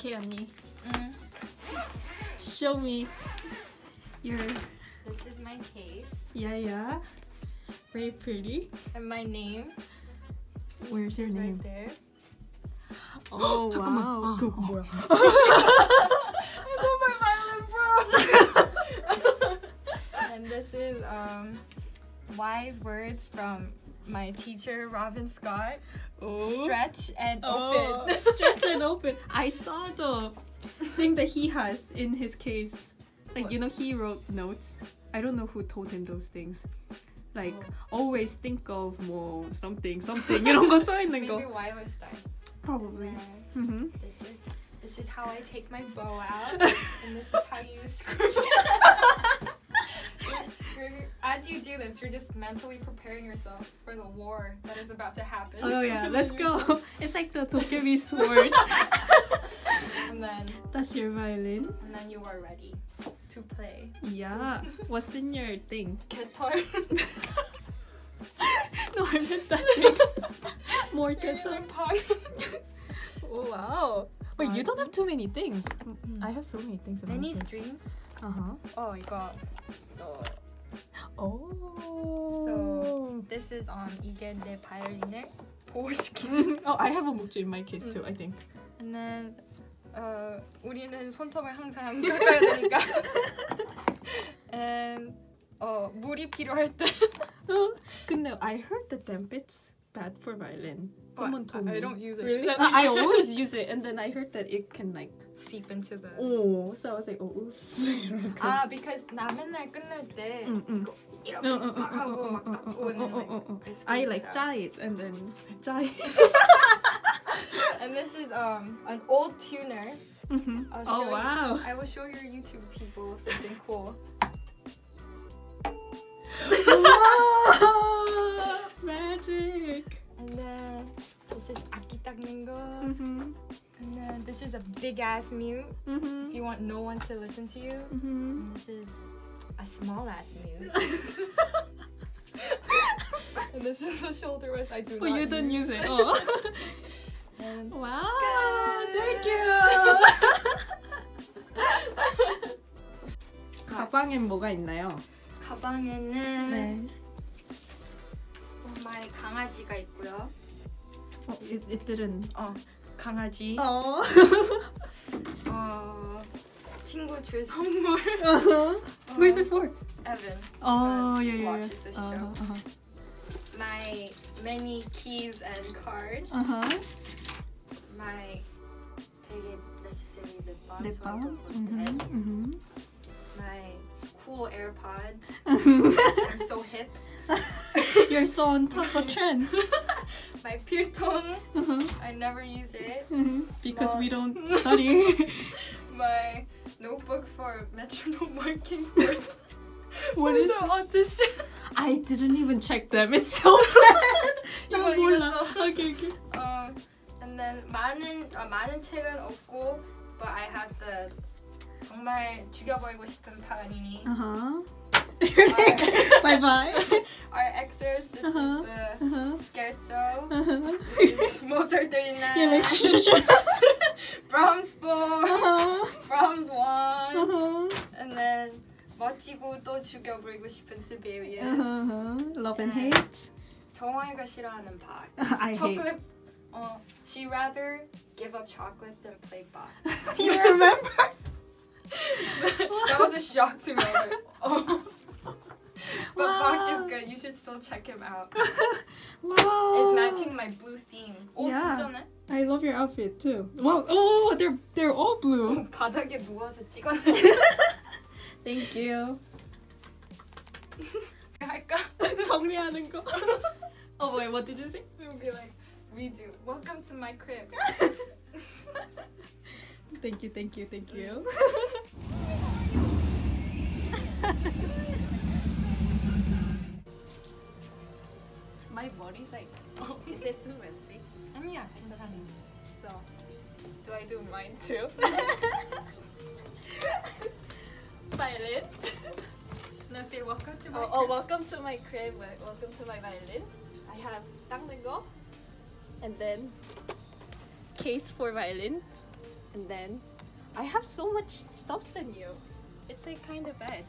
Okay, 언니. Mm. Show me your This is my case yeah yeah. Very pretty. and my name Where's your right name? there. Oh 잠깐만. wow. 아, 그거 어. 뭐야? and this is um wise words from my teacher Robin Scott. Stretch and Oh, open. stretch and open. I saw the thing that he has in his case. Like you know, he wrote notes. I don't know who told him those things. Like always think of more something something 이런 거 써 있는 Maybe 거. Weiler style. Probably. And Mm-hmm. This is this is how I take my bow out, and this is how you screw. You're- As you do this, you're just mentally preparing yourself for the war that is about to happen. Oh yeah, let's go. It's like the Tokebi sword. And then That's your violin. and then you are ready to play. Yeah. What's in your thing? Guitar. No, I meant that thing. More guitar. Oh wow. Wait, you don't have too many things. I have so many things. Many strings. Uh huh. Oh, you got. Oh. Oh. So this is um 이게 내 바이올린의 보호시키는. oh, I have a mukju in my case too. I think. And then 어 우리는 손톱을 항상 깎아야 되니까. And 어 물이 필요할 때. 근데 I heard that it's bad for violin. Oh, Someone I- told I me. don't use it. Really? I I always use it, and then I heard that it can like seep into the. oh. So I was like, oh, oops. 이렇게. 아, because 나 맨날 끝날 때 음, 음. 이거 이렇게 어, 어, 어, 막 하고 어, 막 어, 어, 깎고 어, and then 어, 어, 어. like I squeeze like it out. 짜 it and then 짜 it. And this is um an old tuner. Mhm. I'll Oh show you- wow. I will show your YouTube people something cool. wow. Magic. And then this is 악기 닦는 거. Mhm. And then this is a big ass mute if Mhm. you want no one to listen to you. Mhm. And this is a small ass mute. and this is the shoulder rest I do Oh, not you don't use it. Oh. And wow. Good. Thank you. 가방엔 뭐가 있나요? 가방에는 네. 강아지가 있고요. 어, 이- 이들은 어, 강아지. 어. 어, 친구 줄 선물. Where's it for? Evan. Oh, yeah, yeah, watches this show. Uh-huh, My many keys and cards. uh-huh. uh-huh. My 되게 necessary lip balm. Lip so balm. don't look Mhm, red. mhm. My cool AirPods. I'm so hip. You're so on top of trend. My Pirton. Uh-huh. I never use it. Mhm. Because we Small. don't study. My notebook for metronome marking words. what is the audition? I didn't even check them. It's so bad. 나 이거, 몰라. 이거 써. Okay, okay. Um, and then 많은 아, 많은 책은 없고, but I have the 정말 죽여버리고 싶은 파가니니. Uh-huh. Our- bye bye. Our excerpts. This Uh-huh. is the Uh-huh. scherzo. Uh-huh. This is Mozart 39. You're like shh, shh, shh. Brahms 4. Uh-huh. Brahms 1. Uh-huh. And then 멋지고 또 죽여버리고 싶은 Sibelius. Uh-huh. Love and hate. 정화이가 싫어하는 박. I hate. chocolate. Uh, she rather give up chocolate than play Bach. You remember? that was a shock to me. I was like, oh. But Bach Wow. is good. You should still check him out. wow. It's matching my blue theme. 오 Yeah. 진짜네. I love your outfit too. Wow. Oh, they're they're all blue. 바닥에 누워서 찍었네. Thank you. 할까? 정리하는 거. oh wait, what did you say? It would be like redo. Welcome to my crib. Thank you, thank you, thank you. my body's like, oh, it's a super sick. Um, yeah, it's can tell. So, do I do mine too? violin. no, say welcome to my. Oh, oh, welcome to my crib. Welcome to my violin. I have tang tango, and then case for violin, and then I have so much stuffs than you. It's like kind of bad.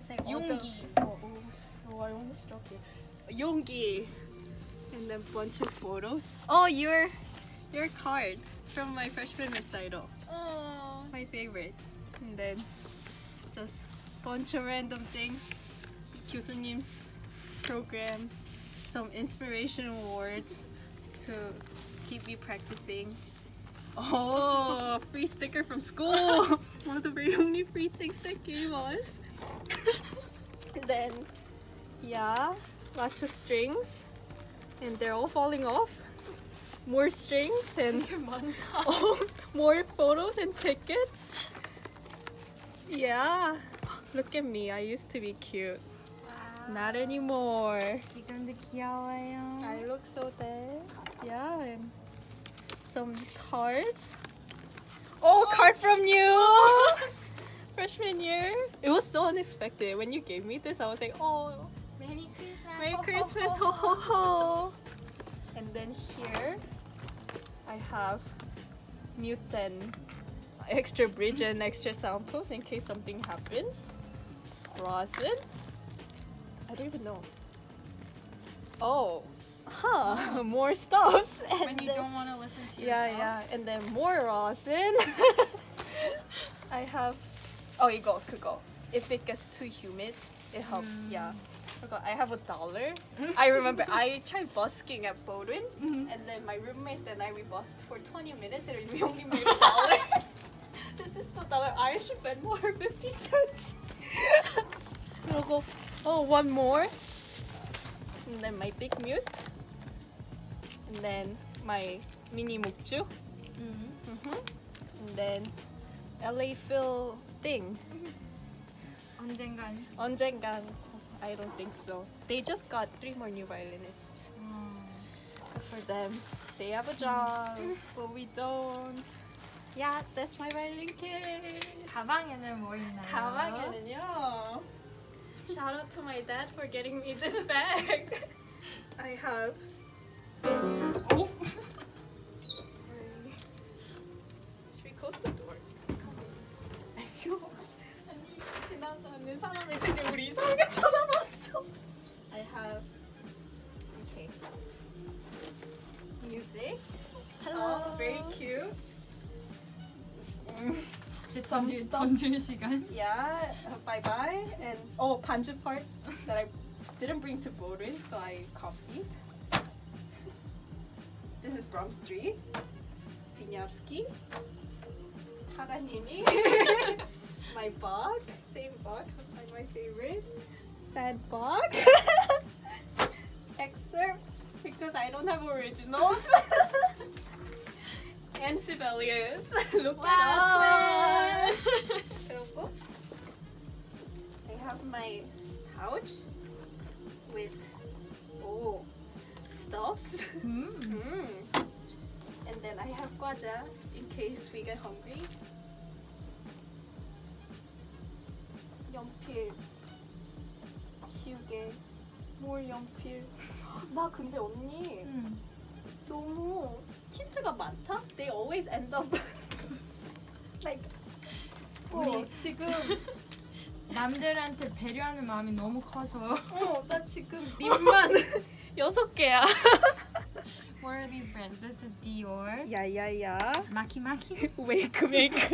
It's like Yongi. Oh, oops. oh, I almost dropped it. Yongi and a bunch of photos. Oh, your your card from my freshman recital. Oh, my favorite. And then just bunch of random things. Kyusunim's program, some inspiration words to keep me practicing. Oh, free sticker from school! One of the very only free things that gave us. and then, yeah, lots of strings and they're all falling off. More strings and oh, more photos and tickets. Yeah, look at me. I used to be cute. Not anymore. 지금도 귀여워요. I look so dead. Yeah, and some cards. Oh, card from you! Freshman year. It was so unexpected. When you gave me this, I was like, oh, Merry Christmas! Merry ho, Christmas! Ho ho, ho And then here, I have mutant extra bridge and extra samples in case something happens. Rosin. I don't even know. Oh, huh, oh. more stuffs. And when you then, don't want to listen to yeah, yourself. Yeah, yeah, and then more rosin. I have, oh, you go, could go. If it gets too humid, it helps, mm. yeah. I forgot, I have a dollar. I remember I tried busking at Bowdoin, mm. Mm-hmm. and then my roommate and I, we busked for 20 minutes and we only made a dollar. this is the dollar. I should spend more 50 cents. Oh, one more. And then my big mute. And then my mini mukju. Mm -hmm. Mm -hmm. And then LA Phil thing. Mm -hmm. 언젠간. 언젠간. I don't think so. They just got three more new violinists. 어. Good for them. They have a job, but we don't. Yeah, that's my violin case. 가방에는 뭐 있나요? 가방에는요. Shout out to my dad for getting me this bag. I have. Oh. Yeah, bye bye. And oh, 반주 part that I didn't bring to Bowdoin, so I copied. This is Brom Street, Wieniawski, Paganini, my bug, same bug, like my favorite, sad bug, excerpt. Because I don't have originals. and Sibelius. Look Wow. at that. 그리고 I have my pouch with oh stuffs. 음. Mm. And then I have 과자 in case we get hungry. 연필, 시우개, more 연필. 나 근데 언니 음. 너무 틴트가 많다? They always end up like 우리- 어, 지금 남들한테 배려하는 마음이 너무 커서. 어, 나 지금 립만 여섯 개야. What are these brands? This is Dior. 야야야. Maki Maki. Wake wake.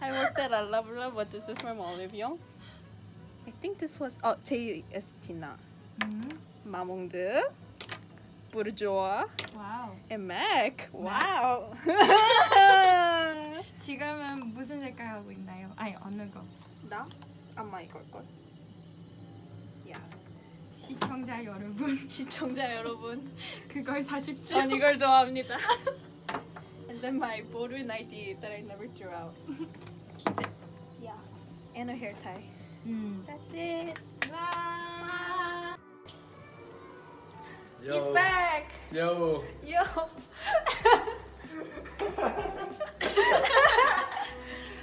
I worked at a Love Love. What is this from Olive Young? I think this was oh J Estina. 음. Bourgeois. 와우. Mac. Wow. 지금은 무슨 색깔 하고 있나요? 아니 어느 거? 나? 아마 이걸 걸. 야. 시청자 여러분 시청자 여러분. 그걸 사십시오. 전 이걸 좋아합니다. And then my Bodwin ID that I never threw out. Yeah. And a hair tie. 음. That's it. 와. Yo. He's back. Yo. Yo.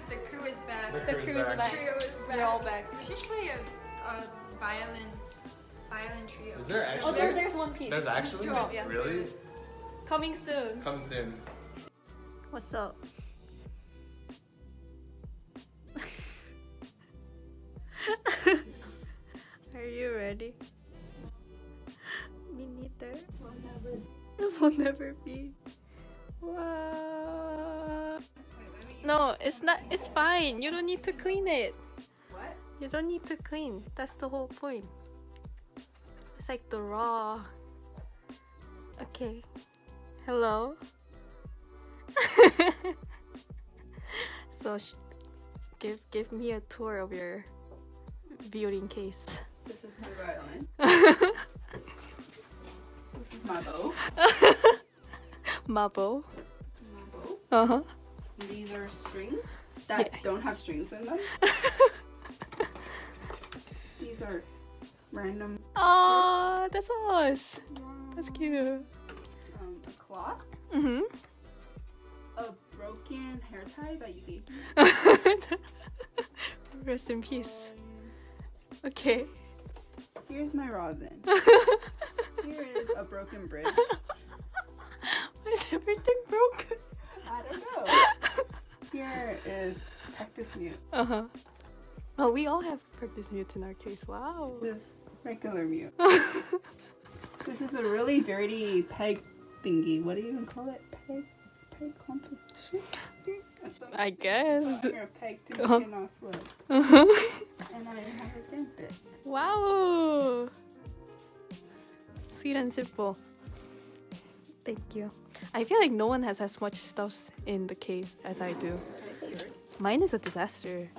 The crew is back. The The crew's crew is back. back. Trio is back. We're all back. We should play a, a violin violin trio. Is there Oh, actually? there, there's one piece. There's actually? Two, yeah. Really? Coming soon. Coming soon. What's up? Never. It will never be. Wow. No, it's not. It's fine. You don't need to clean it. What? You don't need to clean. That's the whole point. It's like the raw. Okay. Hello. so, sh- give give me a tour of your building case. This is my violin. My bow. Uh huh. These are strings that Yeah. don't have strings in them. These are random Oh, that's us. That's cute. um, a cloth, Mhm. a broken hair tie that you gave me. Rest in peace. Okay. Here's my rosin. Here is a broken bridge. Why is everything broken? I don't know. Here is practice mute. Uh huh. Well, we all have practice mutes in our case. Wow. This is regular mute. This is a really dirty peg thingy. What do you even call it? Peg? Peg composition? I guess. Putting a peg to Uh-huh. make it. Uh-huh. And I have a Dampit. wow. Sweet and simple. Thank you. I feel like no one has as much stuff in the case as I do. Can I see yours? Mine is a disaster.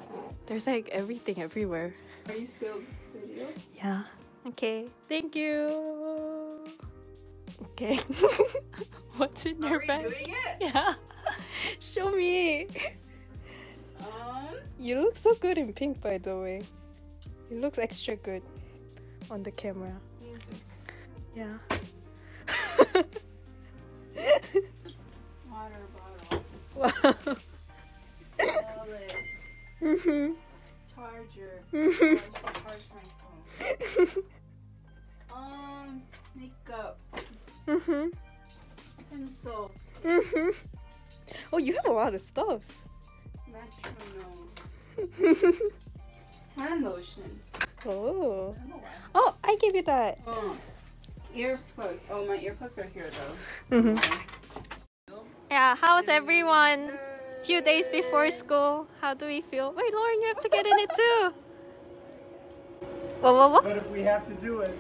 There's like everything everywhere. Are you still video? Yeah. Okay. Thank you. Okay. What's in Are your we bag? doing it? Yeah. Show me. Um, You look so good in pink, by the way. You look extra good on the camera. music. Yeah. Water bottle. wow. Wallet. Mhm. Charger. Mhm. Charge, charge my phone. Um, makeup. Mhm. Pencil. Mhm. Oh, you have a lot of stuffs. Metronome. Hand lotion. Oh. I don't know why. Oh, I gave you that. Oh, earplugs. Oh, my earplugs are here though. Mhm. Yeah. How's everyone? Few days before school. How do we feel? Wait, Lauren, you have to get in it too. What? What? What? But if we have to do it,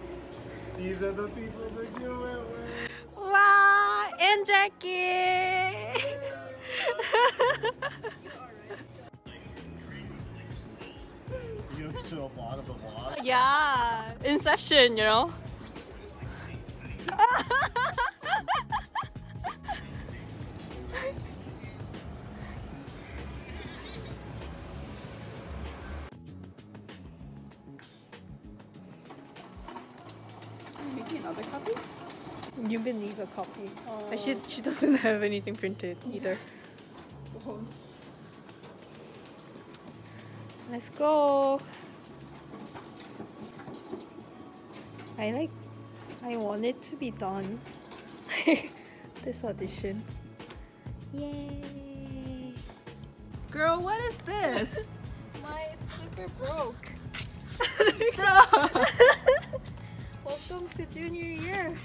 these are the people that do it with. Wow, and Jackie. You have to a lot of the vlog. yeah, Inception, you know. Another copy? Yumin needs a copy. Oh. But she she doesn't have anything printed either. Let's go. I like. I want it to be done. this audition. Yay! Girl, what is this? My super broke. Bro! welcome to junior year.